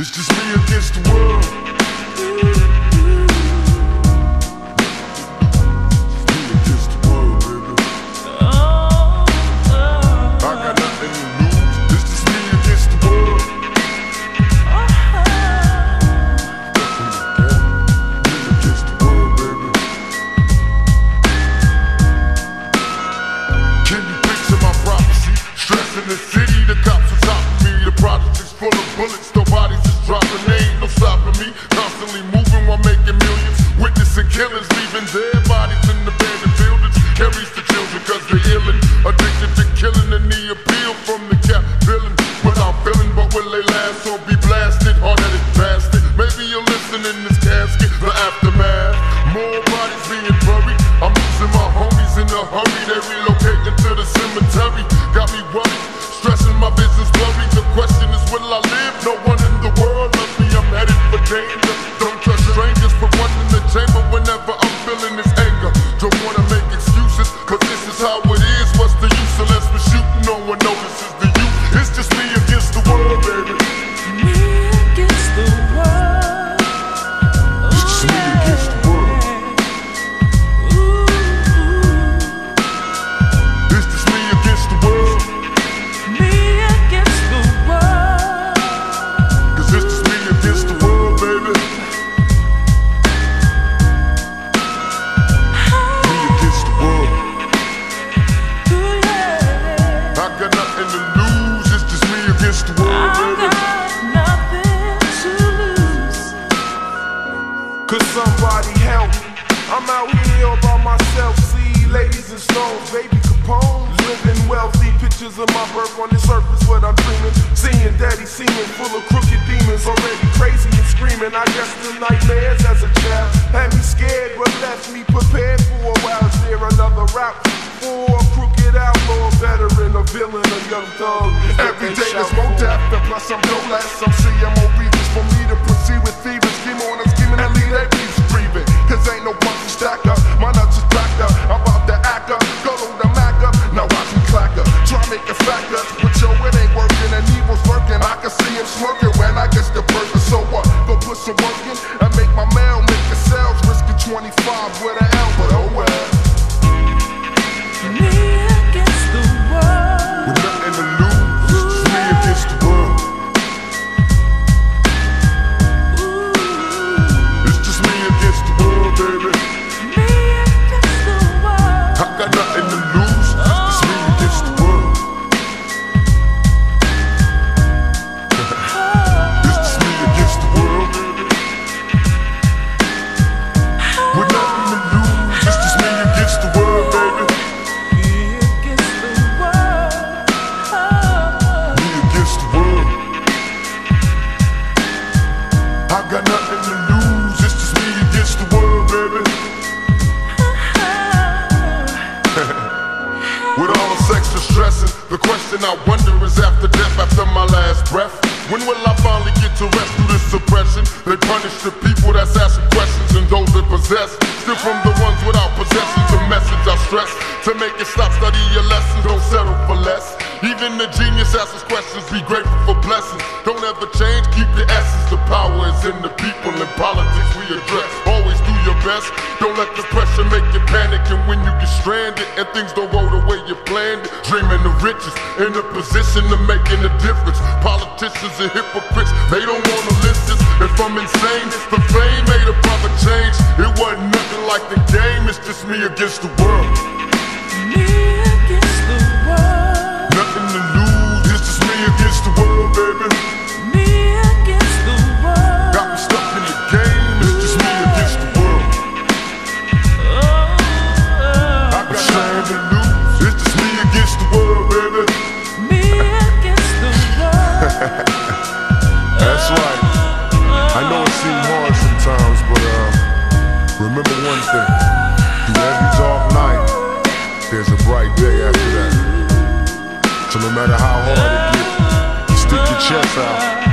It's just me against the world. Me against the world, baby. I got nothing to lose. It's just me against the world. Me against the world, baby. Can you picture my prophecy? Stress in the city, the cops are stopping me. The projects full of bullets, nobody's dropping, they ain't no stopping me. Constantly moving while making millions. Witnessing killings, leaving dead bodies in abandoned buildings. Carries the children, cause they're illin'. Headed crooked demons, already crazy and screaming. I guess the nightmares as a child had me scared, but left me prepared for a while. Is there another route for a crooked outlaw, veteran, a villain, a young thug? Every day there's more death, and plus I'm no less. I'm CMOB when I get the burger. So what? Go put some work in and make my mail make a sales. Risking 25 with an L, but oh well. Question I wonder is after death, after my last breath, when will I finally get to rest through this suppression? They punish the people that's asking questions and those that possess. Still from the ones without possessions, the message I stress. To make it stop, study your lessons, don't less. Even the genius asks us questions, be grateful for blessings. Don't ever change, keep your essence. The power is in the people and politics we address. Always do your best. Don't let the pressure make you panic. And when you get stranded and things don't go the way you planned, it, dreaming of riches in a position of making a difference. Politicians are hypocrites, they don't wanna listen. If I'm insane, the fame made a proper change. It wasn't nothing like the game, it's just me against the world. That's right. I know it seems hard sometimes, but uh, remember one thing: through every dark night, there's a bright day after that. So no matter how hard it gets, stick your chest out